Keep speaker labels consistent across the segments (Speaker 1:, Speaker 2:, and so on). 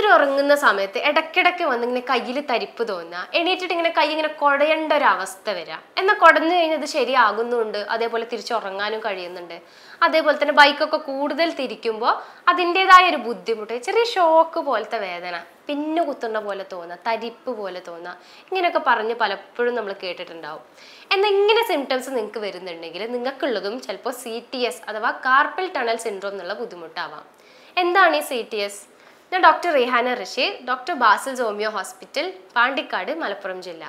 Speaker 1: രാത്രി ഉറങ്ങുന്ന സമയത്ത് ഇടയ്ക്കിടയ്ക്ക് വന്ന് ഇങ്ങനെ കയ്യിൽ തരിപ്പ് തോന്നുക. എണീറ്റിട്ട് ഇങ്ങനെ കൈ ഇങ്ങനെ കുടയേണ്ട ഒരു അവസ്ഥ വരാം എന്നാൽ കുടഞ്ഞു കഴിഞ്ഞത് ശരിയാകുന്നുണ്ട്. അതേപോലെ തിരിച്ച് ഉറങ്ങാനും കഴിയുന്നുണ്ട്. അതേപോലെ തന്നെ ബൈക്കൊക്കെ കൂടുതൽ തിരിക്കുമ്പോൾ അതിന്റെതായ ഒരു ബുദ്ധിമുട്ട് ചെറിയ ഷോക്ക് പോലത്തെ വേദന പിന്നു കുത്തുന്ന പോലെ തോന്നുക തരിപ്പ് പോലെ തോന്നുക. ഇങ്ങനെയൊക്കെ പറഞ്ഞ് പലപ്പോഴും നമ്മൾ കേട്ടിട്ടുണ്ടാവും. എന്നാൽ ഇങ്ങനെ സിംറ്റംസ് നിങ്ങൾക്ക് വരുന്നുണ്ടെങ്കിൽ നിങ്ങൾക്കുള്ളതും ചിലപ്പോൾ സി ടി എസ് അഥവാ കാർപ്പൽ ടണൽ സിൻഡ്രോം എന്നുള്ള ബുദ്ധിമുട്ടാവാം. എന്താണ് ഈ സി ടി എസ് ഞാൻ doctor Rihana Rishi doctor Basil homeo hospital Pandikkad Malappuram ജില്ല.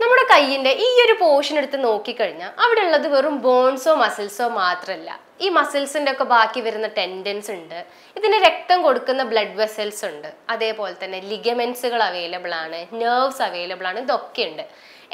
Speaker 1: നമ്മുടെ കയ്യിന്റെ ഈ ഒരു പോർഷൻ എടുത്ത് നോക്കിക്കഴിഞ്ഞാൽ അവിടെ ഉള്ളത് വെറും ബോൺസോ മസിൽസോ മാത്രമല്ല ഈ മസിൽസിന്റെ ഒക്കെ ബാക്കി വരുന്ന ടെൻഡൻസ് ഉണ്ട്. ഇതിന് രക്തം കൊടുക്കുന്ന ബ്ലഡ് വെസൽസ് ഉണ്ട്. അതേപോലെ തന്നെ ലിഗമെന്റ്സുകൾ അവൈലബിൾ ആണ് നെർവ്സ് അവൈലബിൾ ആണ് ഇതൊക്കെ ഉണ്ട്.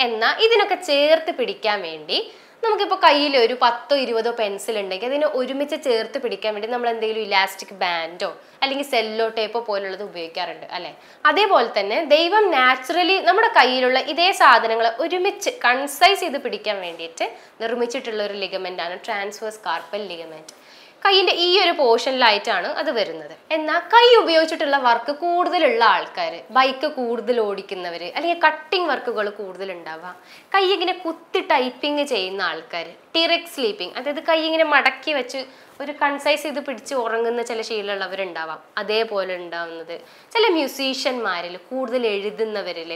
Speaker 1: എന്നാൽ ഇതിനൊക്കെ ചേർത്ത് പിടിക്കാൻ വേണ്ടി നമുക്കിപ്പോൾ കയ്യിൽ ഒരു പത്തോ ഇരുപതോ പെൻസിൽ ഉണ്ടെങ്കിൽ അതിനെ ഒരുമിച്ച് ചേർത്ത് പിടിക്കാൻ വേണ്ടി നമ്മൾ എന്തെങ്കിലും ഇലാസ്റ്റിക് ബാൻഡോ അല്ലെങ്കിൽ സെല്ലോ ടേപ്പോ പോലുള്ളത് ഉപയോഗിക്കാറുണ്ട് അല്ലേ? അതേപോലെ തന്നെ ദൈവം നാച്ചുറലി നമ്മുടെ കയ്യിലുള്ള ഇതേ സാധനങ്ങളെ ഒരുമിച്ച് കൺസൈസ് ചെയ്ത് പിടിക്കാൻ വേണ്ടിയിട്ട് നിർമ്മിച്ചിട്ടുള്ള ഒരു ലിഗമെന്റ് ആണ് ട്രാൻസ്വേഴ്സ് കാർപ്പൽ ലിഗമെന്റ് കൈയിന്റെ ഈ ഒരു പോർഷനിലായിട്ടാണ് അത് വരുന്നത്. എന്നാൽ കൈ ഉപയോഗിച്ചിട്ടുള്ള വർക്ക് കൂടുതലുള്ള ആൾക്കാർ ബൈക്ക് കൂടുതൽ ഓടിക്കുന്നവർ അല്ലെങ്കിൽ കട്ടിംഗ് വർക്കുകൾ കൂടുതൽ ഉണ്ടാവുക കൈ ഇങ്ങനെ കുത്തി ടൈപ്പിംഗ് ചെയ്യുന്ന ആൾക്കാർ ടിറക് സ്ലീപ്പിംഗ് അതായത് കൈ ഇങ്ങനെ മടക്കി വെച്ച് ഒരു കൺസൈസ് ചെയ്ത് പിടിച്ച് ഉറങ്ങുന്ന ചില ശീലമുള്ളവരുണ്ടാവാം. അതേപോലെ ഉണ്ടാവുന്നത് ചില മ്യൂസീഷ്യന്മാരിൽ കൂടുതൽ എഴുതുന്നവരിൽ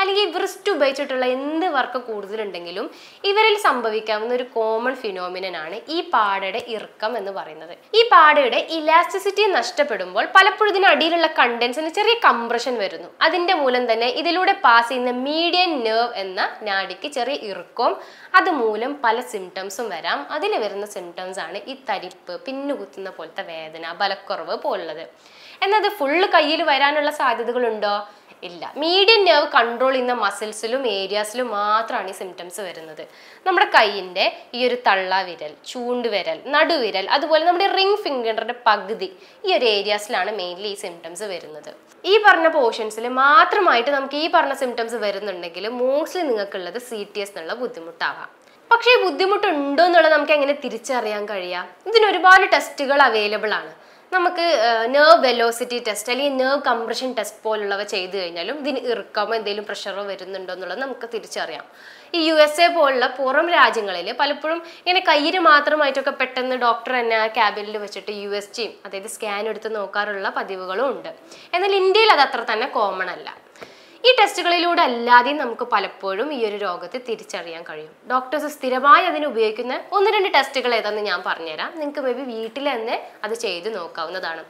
Speaker 1: അല്ലെങ്കിൽ റിസ്റ്റ് ഉപയോഗിച്ചിട്ടുള്ള എന്ത് വർക്ക് കൂടുതലുണ്ടെങ്കിലും ഇവരിൽ സംഭവിക്കാവുന്ന ഒരു കോമൺ ഫിനോമിനനാണ് ഈ പാടയുടെ ഇറുക്കം എന്ന് പറയുന്നത്. ഈ പാടയുടെ ഇലാസ്റ്റിസിറ്റി നഷ്ടപ്പെടുമ്പോൾ പലപ്പോഴും ഇതിനടിയിലുള്ള കണ്ടൻസിന് ചെറിയ കംപ്രഷൻ വരുന്നു. അതിന്റെ മൂലം തന്നെ ഇതിലൂടെ പാസ് ചെയ്യുന്ന മീഡിയൻ നെർവ് എന്ന നാഡിക്ക് ചെറിയ ഇറുക്കവും അതുമൂലം പല സിംറ്റംസും വരാം. അതിൽ വരുന്ന സിംറ്റംസ് ആണ് ഈ തരിപ്പ് പിന്നുകുത്തുന്ന പോലത്തെ വേദന ബലക്കുറവ് പോലുള്ളത്. എന്നാൽ അത് ഫുള്ള് കയ്യിൽ വരാനുള്ള സാധ്യതകളുണ്ടോ? ഇല്ല. മീഡിയൻ നെർവ് കൺട്രോൾ ചെയ്യുന്ന മസിൽസിലും ഏരിയാസിലും മാത്രമാണ് ഈ സിംറ്റംസ് വരുന്നത്. നമ്മുടെ കൈയിന്റെ ഈ ഒരു തള്ളവിരൽ ചൂണ്ടുവിരൽ നടുവിരൽ അതുപോലെ നമ്മുടെ റിംഗ് ഫിംഗറിന്റെ പകുതി ഈ ഒരു ഏരിയാസിലാണ് മെയിൻലി ഈ സിംറ്റംസ് വരുന്നത്. ഈ പറഞ്ഞ പോർഷൻസിൽ മാത്രമായിട്ട് നമുക്ക് ഈ പറഞ്ഞ സിംറ്റംസ് വരുന്നുണ്ടെങ്കിൽ മോസ്റ്റ്ലി നിങ്ങൾക്കുള്ളത് സി ടി എസ് എന്നുള്ള ബുദ്ധിമുട്ടാവാം. പക്ഷേ ഈ ബുദ്ധിമുട്ടുണ്ടോ എന്നുള്ളത് നമുക്ക് എങ്ങനെ തിരിച്ചറിയാൻ കഴിയുക ഇതിന് ഒരുപാട് ടെസ്റ്റുകൾ അവൈലബിൾ ആണ്. നമുക്ക് നെർവ് വെലോസിറ്റി ടെസ്റ്റ് അല്ലെങ്കിൽ നെർവ് കംപ്രഷൻ ടെസ്റ്റ് പോലുള്ളവ ചെയ്തു കഴിഞ്ഞാലും ഇതിന് ഇറുക്കമോ എന്തെങ്കിലും പ്രഷറോ വരുന്നുണ്ടോ എന്നുള്ളത് നമുക്ക് തിരിച്ചറിയാം. ഈ യു എസ് എ പോലുള്ള പുറം രാജ്യങ്ങളിൽ പലപ്പോഴും ഇങ്ങനെ കയ്യിൽ മാത്രമായിട്ടൊക്കെ പെട്ടെന്ന് ഡോക്ടർ തന്നെ ക്യാബിനിൽ വെച്ചിട്ട് യു എസ് ജിയും അതായത് സ്കാൻ എടുത്ത് നോക്കാറുള്ള പതിവുകളും ഉണ്ട്. എന്നാൽ ഇന്ത്യയിൽ അത് അത്ര തന്നെ കോമൺ അല്ല. ഈ ടെസ്റ്റുകളിലൂടെ അല്ലാതെയും നമുക്ക് പലപ്പോഴും ഈ ഒരു രോഗത്തെ തിരിച്ചറിയാൻ കഴിയും. ഡോക്ടേഴ്സ് സ്ഥിരമായി അതിന് ഉപയോഗിക്കുന്ന ഒന്ന് രണ്ട് ടെസ്റ്റുകൾ ഏതാണെന്ന് ഞാൻ പറഞ്ഞുതരാം. നിങ്ങൾക്ക് മേ ബി വീട്ടിൽ തന്നെ അത് ചെയ്ത് നോക്കാവുന്നതാണ്.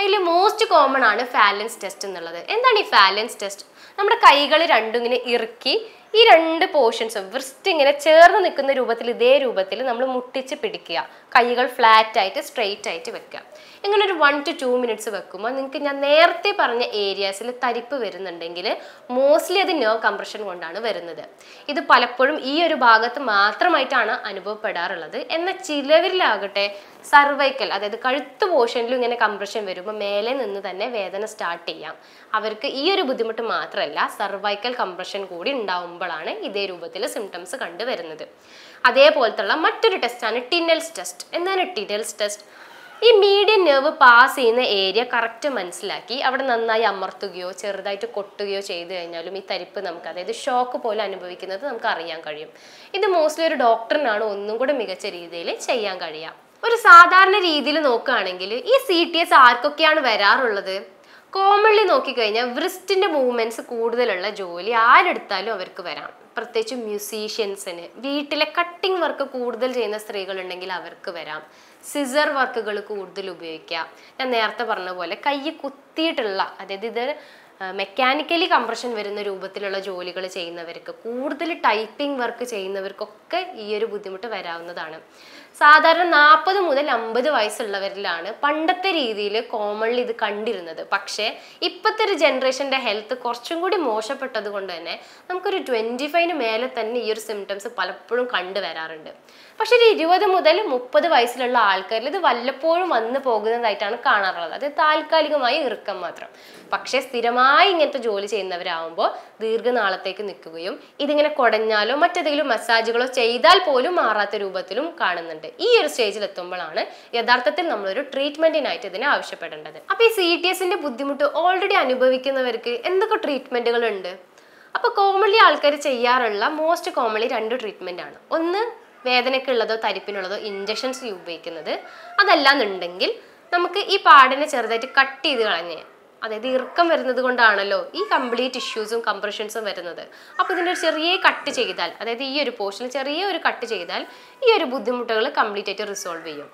Speaker 1: അതിൽ മോസ്റ്റ് കോമൺ ആണ് ഫാലൻസ് ടെസ്റ്റ് എന്നുള്ളത്. എന്താണ് ഈ ഫാലൻസ് ടെസ്റ്റ്? നമ്മുടെ കൈകൾ രണ്ടും ഇങ്ങനെ ഇറുക്കി ഈ രണ്ട് പോർഷൻസും വൃസ്റ്റ് ഇങ്ങനെ ചേർന്ന് നിൽക്കുന്ന രൂപത്തിൽ ഇതേ രൂപത്തിൽ നമ്മൾ മുട്ടിച്ച് പിടിക്കുക. കൈകൾ ഫ്ലാറ്റ് ആയിട്ട് സ്ട്രെയിറ്റ് ആയിട്ട് വെക്കുക. ഇങ്ങനെ ഒരു വൺ ടു ടു മിനിറ്റ്സ് വെക്കുമ്പോൾ നിങ്ങൾക്ക് ഞാൻ നേരത്തെ പറഞ്ഞ ഏരിയാസിൽ തരിപ്പ് വരുന്നുണ്ടെങ്കിൽ മോസ്റ്റ്ലി അത് നെർവ് കംപ്രഷൻ കൊണ്ടാണ് വരുന്നത്. ഇത് പലപ്പോഴും ഈ ഒരു ഭാഗത്ത് മാത്രമായിട്ടാണ് അനുഭവപ്പെടാറുള്ളത്. എന്നാൽ ചിലവരിലാകട്ടെ സർവൈക്കൽ അതായത് കഴുത്ത് പോർഷനിലും ഇങ്ങനെ കംപ്രഷൻ വരുമ്പോൾ മേലെ നിന്ന് തന്നെ വേദന സ്റ്റാർട്ട് ചെയ്യാം. അവർക്ക് ഈ ഒരു ബുദ്ധിമുട്ട് മാത്രമല്ല സർവൈക്കൽ കംപ്രഷൻ കൂടി ഉണ്ടാവുമ്പോഴാണ് ഇതേ രൂപത്തിൽ സിംറ്റംസ് കണ്ടുവരുന്നത്. അതേപോലത്തുള്ള മറ്റൊരു ടെസ്റ്റാണ് ടിനൽസ് ടെസ്റ്റ് എന്താണ് ടിനൽസ് ടെസ്റ്റ് ഈ മീഡിയൻ നെർവ് പാസ് ചെയ്യുന്ന ഏരിയ കറക്റ്റ് മനസ്സിലാക്കി അവിടെ നന്നായി അമർത്തുകയോ ചെറുതായിട്ട് കൊട്ടുകയോ ചെയ്തു കഴിഞ്ഞാലും ഈ തരിപ്പ് നമുക്ക് അതായത് ഷോക്ക് പോലെ അനുഭവിക്കുന്നത് നമുക്ക് അറിയാൻ കഴിയും. ഇത് മോസ്റ്റ്ലി ഒരു ഡോക്ടറിനാണ് ഒന്നും കൂടെ മികച്ച രീതിയിൽ ചെയ്യാൻ കഴിയാം ഒരു സാധാരണ രീതിയിൽ നോക്കുകയാണെങ്കിൽ ഈ സി ടി എസ് ആർക്കൊക്കെയാണ് വരാറുള്ളത്? കോമൺലി നോക്കിക്കഴിഞ്ഞാൽ വ്രിസ്റ്റിന്റെ മൂവ്മെന്റ്സ് കൂടുതലുള്ള ജോലി ആരെടുത്താലും അവർക്ക് വരാം. പ്രത്യേകിച്ച് മ്യൂസീഷ്യൻസിന് വീട്ടിലെ കട്ടിംഗ് വർക്ക് കൂടുതൽ ചെയ്യുന്ന സ്ത്രീകളുണ്ടെങ്കിൽ അവർക്ക് വരാം. സിസർ വർക്കുകൾ കൂടുതൽ ഉപയോഗിക്കാം ഞാൻ നേരത്തെ പറഞ്ഞ പോലെ കൈ കുത്തിയിട്ടുള്ള അതായത് ഇത് മെക്കാനിക്കലി കംപ്രഷൻ വരുന്ന രൂപത്തിലുള്ള ജോലികൾ ചെയ്യുന്നവർക്ക് കൂടുതൽ ടൈപ്പിംഗ് വർക്ക് ചെയ്യുന്നവർക്കൊക്കെ ഈ ഒരു ബുദ്ധിമുട്ട് വരാവുന്നതാണ്. സാധാരണ നാൽപ്പത് മുതൽ അമ്പത് വയസ്സുള്ളവരിലാണ് പണ്ടത്തെ രീതിയിൽ കോമൺലി ഇത് കണ്ടിരുന്നത്. പക്ഷേ ഇപ്പോഴത്തെ ഒരു ജനറേഷന്റെ ഹെൽത്ത് കുറച്ചും കൂടി മോശപ്പെട്ടത് കൊണ്ട് തന്നെ നമുക്കൊരു ട്വന്റി ഫൈവിന് മേലെ തന്നെ ഈ ഒരു സിംറ്റംസ് പലപ്പോഴും കണ്ടുവരാറുണ്ട് പക്ഷേ ഒരു ഇരുപത് മുതൽ മുപ്പത് വയസ്സിലുള്ള ആൾക്കാരിൽ ഇത് വല്ലപ്പോഴും വന്നു പോകുന്നതായിട്ടാണ് കാണാറുള്ളത്. അത് താൽക്കാലികമായി ഇറുക്കം മാത്രം. പക്ഷേ സ്ഥിരമായി ഇങ്ങനത്തെ ജോലി ചെയ്യുന്നവരാകുമ്പോൾ ദീർഘനാളത്തേക്ക് നിൽക്കുകയും ഇതിങ്ങനെ കുടഞ്ഞാലോ മറ്റേതെങ്കിലും മസാജുകളോ ചെയ്താൽ പോലും മാറാത്ത രൂപത്തിലും കാണുന്നുണ്ട്. വരുന്നുണ്ട് ഈ ഒരു സ്റ്റേജിൽ എത്തുമ്പോഴാണ് യഥാർത്ഥത്തിൽ നമ്മളൊരു ട്രീറ്റ്മെന്റിനായിട്ട് ഇതിനെ ആവശ്യപ്പെടേണ്ടത്. അപ്പൊ ഈ സി ടി എസിന്റെ ബുദ്ധിമുട്ട് ഓൾറെഡി അനുഭവിക്കുന്നവർക്ക് എന്തൊക്കെ ട്രീറ്റ്മെന്റുകൾ ഉണ്ട്? അപ്പൊ കോമൺലി ആൾക്കാർ ചെയ്യാറുള്ള മോസ്റ്റ് കോമൺലി രണ്ട് ട്രീറ്റ്മെന്റ് ആണ്. ഒന്ന് വേദനയ്ക്കുള്ളതോ തരിപ്പിനുള്ളതോ ഇഞ്ചക്ഷൻസ് ഉപയോഗിക്കുന്നത്. അതല്ലാന്നുണ്ടെങ്കിൽ നമുക്ക് ഈ പാടിനെ ചെറുതായിട്ട് കട്ട് ചെയ്ത് കളഞ്ഞ് അതായത് ഇറുക്കം വരുന്നത് കൊണ്ടാണല്ലോ ഈ കംപ്ലീറ്റ് ഇഷ്യൂസും കംപ്രഷൻസും വരുന്നത്. അപ്പോൾ ഇതിന്റെ ചെറിയ കട്ട് ചെയ്താൽ അതായത് ഈ ഒരു പോർഷനിൽ ചെറിയ ഒരു കട്ട് ചെയ്താൽ ഈ ഒരു ബുദ്ധിമുട്ടുകൾ കംപ്ലീറ്റ് ആയിട്ട് റിസോൾവ് ചെയ്യും.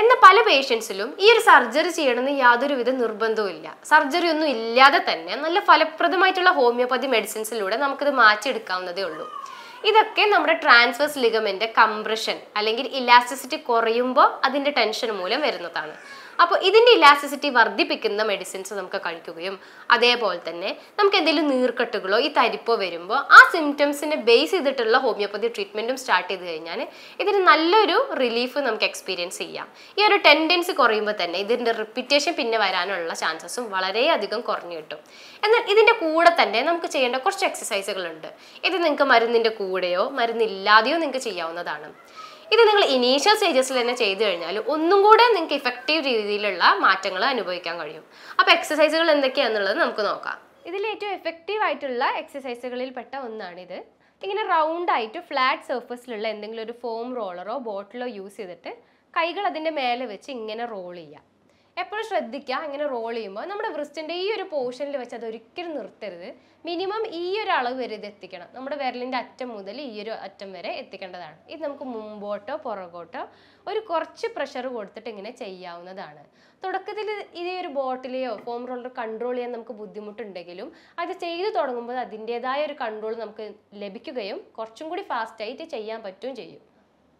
Speaker 1: എന്നാൽ പല പേഷ്യൻസിലും ഈ ഒരു സർജറി ചെയ്യണമെന്ന് യാതൊരുവിധ നിർബന്ധവും ഇല്ല. സർജറി ഒന്നും ഇല്ലാതെ തന്നെ നല്ല ഫലപ്രദമായിട്ടുള്ള ഹോമിയോപ്പതി മെഡിസിൻസിലൂടെ നമുക്കിത് മാറ്റിയെടുക്കാവുന്നതേ ഉള്ളൂ. ഇതൊക്കെ നമ്മുടെ ട്രാൻസ്വേഴ്സ് ലിഗമെന്റ് കംപ്രഷൻ അല്ലെങ്കിൽ ഇലാസ്റ്റിസിറ്റി കുറയുമ്പോൾ അതിന്റെ ടെൻഷൻ മൂലം വരുന്നതാണ്. അപ്പോൾ ഇതിന്റെ ഇലാസ്റ്റിസിറ്റി വർദ്ധിപ്പിക്കുന്ന മെഡിസിൻസ് നമുക്ക് കഴിക്കുകയും അതേപോലെ തന്നെ നമുക്ക് എന്തെങ്കിലും നീർക്കെട്ടുകളോ ഈ തരിപ്പോ വരുമ്പോൾ ആ സിംറ്റംസിനെ ബേസ് ചെയ്തിട്ടുള്ള ഹോമിയോപ്പതി ട്രീറ്റ്മെന്റും സ്റ്റാർട്ട് ചെയ്ത് കഴിഞ്ഞാൽ ഇതിന് നല്ലൊരു റിലീഫ് നമുക്ക് എക്സ്പീരിയൻസ് ചെയ്യാം. ഈ ഒരു ടെൻഡൻസി കുറയുമ്പോൾ തന്നെ ഇതിന്റെ റിപ്പീറ്റേഷൻ പിന്നെ വരാനുള്ള ചാൻസസും വളരെയധികം കുറഞ്ഞു കിട്ടും. എന്നാൽ ഇതിന്റെ കൂടെ തന്നെ നമുക്ക് ചെയ്യേണ്ട കുറച്ച് എക്സസൈസുകളുണ്ട് ഇത് നിങ്ങൾക്ക് മരുന്നിന്റെ കൂടെയോ മരുന്നില്ലാതെയോ നിങ്ങൾക്ക് ചെയ്യാവുന്നതാണ്. ഇത് നിങ്ങൾ ഇനീഷ്യൽ സ്റ്റേജസിൽ തന്നെ ചെയ്തു കഴിഞ്ഞാൽ ഒന്നും കൂടെ നിങ്ങൾക്ക് ഇഫക്റ്റീവ് രീതിയിലുള്ള മാറ്റങ്ങൾ അനുഭവിക്കാൻ കഴിയും. അപ്പോൾ എക്സസൈസുകൾ എന്തൊക്കെയാണെന്നുള്ളത് നമുക്ക് നോക്കാം. ഇതിൽ ഏറ്റവും എഫക്റ്റീവ് ആയിട്ടുള്ള എക്സസൈസുകളിൽ പെട്ട ഒന്നാണിത്. ഇങ്ങനെ റൗണ്ട് ആയിട്ട് ഫ്ലാറ്റ് സർഫസിലുള്ള എന്തെങ്കിലും ഒരു ഫോം റോളറോ ബോട്ടിലോ യൂസ് ചെയ്തിട്ട് കൈകൾ അതിന്റെ മേലെ വെച്ച് ഇങ്ങനെ റോൾ ചെയ്യുക. എപ്പോഴും ശ്രദ്ധിക്കുക ഇങ്ങനെ റോൾ ചെയ്യുമ്പോൾ നമ്മുടെ വൃസ്റ്റിന്റെ ഈ ഒരു പോർഷനിൽ വെച്ച് അത് ഒരിക്കലും നിർത്തരുത്. മിനിമം ഈ ഒരു അളവ് വരെ ഇത് എത്തിക്കണം. നമ്മുടെ വിരലിന്റെ അറ്റം മുതൽ ഈ ഒരു അറ്റം വരെ എത്തിക്കേണ്ടതാണ്. ഇത് നമുക്ക് മുമ്പോട്ടോ പുറകോട്ടോ ഒരു കുറച്ച് പ്രഷർ കൊടുത്തിട്ട് ഇങ്ങനെ ചെയ്യാവുന്നതാണ്. തുടക്കത്തിൽ ഈ ഒരു ബോട്ടിലെയോ ഫോം റോളർ കൺട്രോൾ ചെയ്യാൻ നമുക്ക് ബുദ്ധിമുട്ടുണ്ടെങ്കിലും അത് ചെയ്തു തുടങ്ങുമ്പോൾ അതിന്റേതായ ഒരു കൺട്രോൾ നമുക്ക് ലഭിക്കുകയും കുറച്ചും കൂടി ഫാസ്റ്റായിട്ട് ചെയ്യാൻ പറ്റുകയും ചെയ്യും.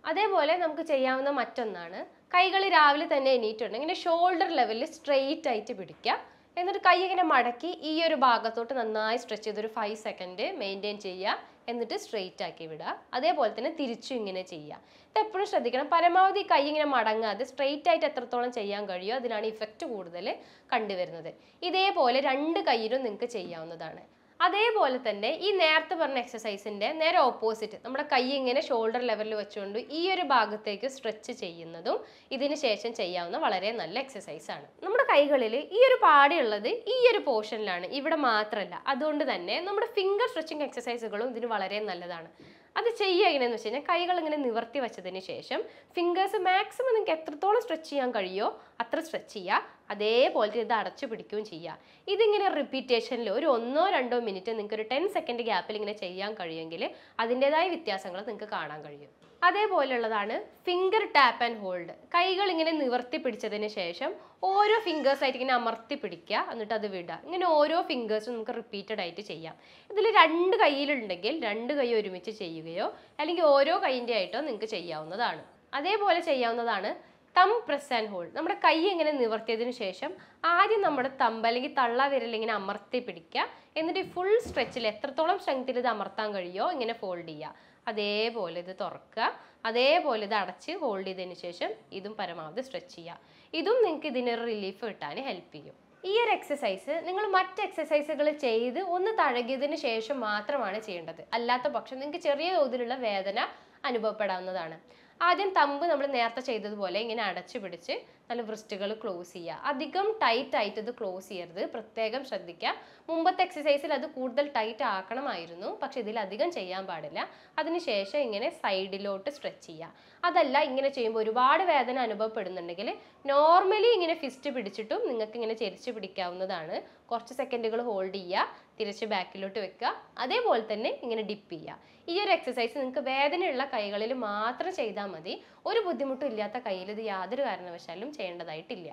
Speaker 1: അതേപോലെ നമുക്ക് ചെയ്യാവുന്ന മറ്റൊന്നാണ് കൈകൾ രാവിലെ തന്നെ എണീറ്റുണ്ട് ഇങ്ങനെ ഷോൾഡർ ലെവലിൽ സ്ട്രെയിറ്റ് ആയിട്ട് പിടിക്കുക എന്നിട്ട് കൈ ഇങ്ങനെ മടക്കി ഈ ഒരു ഭാഗത്തോട്ട് നന്നായി സ്ട്രെച്ച് ചെയ്ത് ഒരു ഫൈവ് സെക്കൻഡ് മെയിന്റെയിൻ ചെയ്യുക. എന്നിട്ട് സ്ട്രെയിറ്റ് ആക്കി വിടുക. അതേപോലെ തന്നെ തിരിച്ചു ഇങ്ങനെ ചെയ്യുക. ഇത് എപ്പോഴും ശ്രദ്ധിക്കണം. പരമാവധി കൈ ഇങ്ങനെ മടങ്ങാതെ സ്ട്രെയിറ്റ് ആയിട്ട് എത്രത്തോളം ചെയ്യാൻ കഴിയുമോ അതിനാണ് ഇഫക്റ്റ് കൂടുതൽ കണ്ടുവരുന്നത്. ഇതേപോലെ രണ്ട് കൈയിലും നിങ്ങൾക്ക് ചെയ്യാവുന്നതാണ്. അതേപോലെ തന്നെ ഈ നേരത്തെ പറഞ്ഞ എക്സസൈസിന്റെ നേരെ ഓപ്പോസിറ്റ് നമ്മുടെ കൈ ഇങ്ങനെ ഷോൾഡർ ലെവലിൽ വെച്ചുകൊണ്ട് ഈ ഒരു ഭാഗത്തേക്ക് സ്ട്രെച്ച് ചെയ്യുന്നതും ഇതിന് ശേഷം ചെയ്യാവുന്ന വളരെ നല്ല എക്സസൈസാണ് നമ്മുടെ കൈകളിൽ ഈ ഒരു പാടിയുള്ളത് ഈ ഒരു പോർഷനിലാണ് ഇവിടെ മാത്രമല്ല അതുകൊണ്ട് തന്നെ നമ്മുടെ ഫിംഗർ സ്ട്രെച്ചിങ് എക്സസൈസുകളും ഇതിന് വളരെ നല്ലതാണ്. അത് ചെയ്യുക എങ്ങനെയെന്ന് വെച്ച് കഴിഞ്ഞാൽ കൈകൾ ഇങ്ങനെ നിവർത്തി വെച്ചതിന് ശേഷം ഫിംഗേഴ്സ് മാക്സിമം നിങ്ങൾക്ക് എത്രത്തോളം സ്ട്രെച്ച് ചെയ്യാൻ കഴിയുമോ അത്ര സ്ട്രെച്ച് ചെയ്യുക. അതേപോലെ ഇത് അടച്ചു പിടിക്കുകയും ചെയ്യുക. ഇതിങ്ങനെ റിപ്പീറ്റേഷനിൽ ഒരു ഒന്നോ രണ്ടോ മിനിറ്റ് നിങ്ങൾക്ക് ഒരു ടെൻ സെക്കൻഡ് ഗ്യാപ്പിൽ ഇങ്ങനെ ചെയ്യാൻ കഴിയുമെങ്കിൽ അതിന്റെതായ വ്യത്യാസങ്ങൾ നിങ്ങൾക്ക് കാണാൻ കഴിയും. അതേപോലെയുള്ളതാണ് ഫിംഗർ ടാപ്പ് ആൻഡ് ഹോൾഡ് കൈകൾ ഇങ്ങനെ നിവർത്തി പിടിച്ചതിന് ശേഷം ഓരോ ഫിംഗേഴ്സ് ആയിട്ട് ഇങ്ങനെ അമർത്തി പിടിക്കുക. എന്നിട്ട് അത് വിടുക. ഇങ്ങനെ ഓരോ ഫിംഗേഴ്സും നമുക്ക് റിപ്പീറ്റഡ് ആയിട്ട് ചെയ്യാം. ഇതിൽ രണ്ട് കയ്യിലുണ്ടെങ്കിൽ രണ്ട് കൈ ഒരുമിച്ച് ചെയ്യുകയോ അല്ലെങ്കിൽ ഓരോ കൈന്റെ ആയിട്ടോ നിങ്ങൾക്ക് ചെയ്യാവുന്നതാണ്. അതേപോലെ ചെയ്യാവുന്നതാണ് തം പ്രസ് ആൻഡ് ഹോൾഡ്. നമ്മുടെ കൈ ഇങ്ങനെ നിവർത്തിയതിനു ശേഷം ആദ്യം നമ്മുടെ തമ്പ് അല്ലെങ്കിൽ തള്ള വിരൽ ഇങ്ങനെ അമർത്തി പിടിക്കുക. എന്നിട്ട് ഫുൾ സ്ട്രെച്ചിൽ എത്രത്തോളം സ്ട്രെങ്ത്തിൽ ഇത് അമർത്താൻ കഴിയുമോ ഇങ്ങനെ ഫോൾഡ് ചെയ്യുക. അതേപോലെ ഇത് തുറക്കുക. അതേപോലെ ഇത് അടച്ച് ഹോൾഡ് ചെയ്തതിന് ശേഷം ഇതും പരമാവധി സ്ട്രെച്ച് ചെയ്യുക. ഇതും നിങ്ങൾക്ക് ഇതിനൊരു റിലീഫ് കിട്ടാൻ ഹെൽപ്പ് ചെയ്യും. ഈ ഒരു എക്സസൈസ് നിങ്ങൾ മറ്റ് എക്സസൈസുകൾ ചെയ്ത് ഒന്ന് തഴകിയതിന് ശേഷം മാത്രമാണ് ചെയ്യേണ്ടത്. അല്ലാത്ത പക്ഷം നിങ്ങൾക്ക് ചെറിയ തോതിലുള്ള വേദന അനുഭവപ്പെടാവുന്നതാണ്. ആദ്യം തമ്പ് നമ്മൾ നേരത്തെ ചെയ്തതുപോലെ ഇങ്ങനെ അടച്ചു പിടിച്ച് നല്ല വൃസ്റ്റുകൾ ക്ലോസ് ചെയ്യുക. അധികം ടൈറ്റ് ആയിട്ട് ഇത് ക്ലോസ് ചെയ്യരുത്. പ്രത്യേകം ശ്രദ്ധിക്കുക. മുമ്പത്തെ എക്സസൈസിൽ അത് കൂടുതൽ ടൈറ്റ് ആക്കണമായിരുന്നു. പക്ഷെ ഇതിൽ അധികം ചെയ്യാൻ പാടില്ല. അതിനുശേഷം ഇങ്ങനെ സൈഡിലോട്ട് സ്ട്രെച്ച് ചെയ്യുക. അതല്ല ഇങ്ങനെ ചെയ്യുമ്പോൾ ഒരുപാട് വേദന അനുഭവപ്പെടുന്നുണ്ടെങ്കിൽ നോർമലി ഇങ്ങനെ ഫിസ്റ്റ് പിടിച്ചിട്ടും നിങ്ങൾക്ക് ഇങ്ങനെ ചെരിച്ച് പിടിക്കാവുന്നതാണ്. കുറച്ച് സെക്കൻഡുകൾ ഹോൾഡ് ചെയ്യുക. തിരിച്ച് ബാക്കിലോട്ട് വെക്കുക. അതേപോലെ തന്നെ ഇങ്ങനെ ഡിപ്പ് ചെയ്യുക. ഈ ഒരു എക്സസൈസ് നിങ്ങൾക്ക് വേദനയുള്ള കൈകളിൽ മാത്രം ചെയ്താൽ മതി. ഒരു ബുദ്ധിമുട്ടും ഇല്ലാത്ത കയ്യിൽ ഇത് യാതൊരു കാരണവശാലും ചെയ്യേണ്ടതായിട്ടില്ല.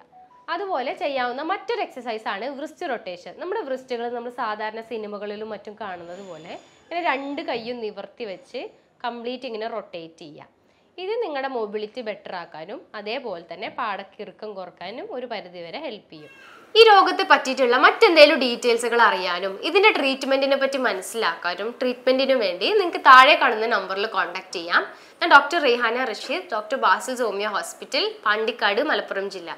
Speaker 1: അതുപോലെ ചെയ്യാവുന്ന മറ്റൊരു എക്സസൈസ് ആണ് വൃസ്റ്റ് റൊട്ടേഷൻ നമ്മുടെ വൃസ്റ്റുകൾ നമ്മൾ സാധാരണ സിനിമകളിലും മറ്റും കാണുന്നത് പോലെ ഇങ്ങനെ രണ്ട് കൈയും നിവർത്തി വെച്ച് കംപ്ലീറ്റ് ഇങ്ങനെ റൊട്ടേറ്റ് ചെയ്യുക. ഇത് നിങ്ങളുടെ മൊബിലിറ്റി ബെറ്റർ ആക്കാനും അതേപോലെ തന്നെ പാടക്കിറുക്കം കുറക്കാനും ഒരു പരിധിവരെ ഹെൽപ്പ് ചെയ്യും. ഈ രോഗത്തെ പറ്റിയിട്ടുള്ള മറ്റെന്തെങ്കിലും ഡീറ്റെയിൽസുകൾ അറിയാനും ഇതിന്റെ ട്രീറ്റ്മെന്റിനെ പറ്റി മനസ്സിലാക്കാനും ട്രീറ്റ്മെന്റിനു വേണ്ടി നിങ്ങൾക്ക് താഴെ കാണുന്ന നമ്പറിൽ കോൺടാക്ട് ചെയ്യാം. ഞാൻ doctor Rihana Rasheed doctor Basil homeo hospital Pandikkad Malappuram ജില്ല.